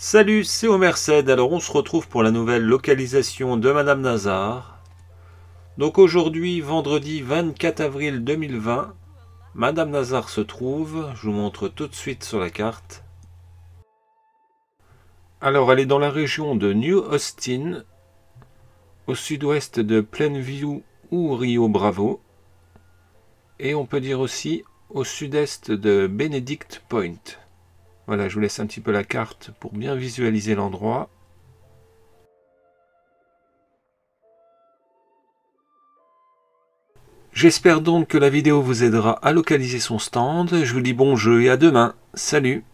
Salut, c'est Omer Ced. Alors on se retrouve pour la nouvelle localisation de Madame Nazar. Donc aujourd'hui, vendredi 24 avril 2020, Madame Nazar se trouve, je vous montre tout de suite sur la carte. Alors elle est dans la région de New Austin, au sud-ouest de Plainview ou Rio Bravo, et on peut dire aussi au sud-est de Benedict Point. Voilà, je vous laisse un petit peu la carte pour bien visualiser l'endroit. J'espère donc que la vidéo vous aidera à localiser son stand. Je vous dis bon jeu et à demain. Salut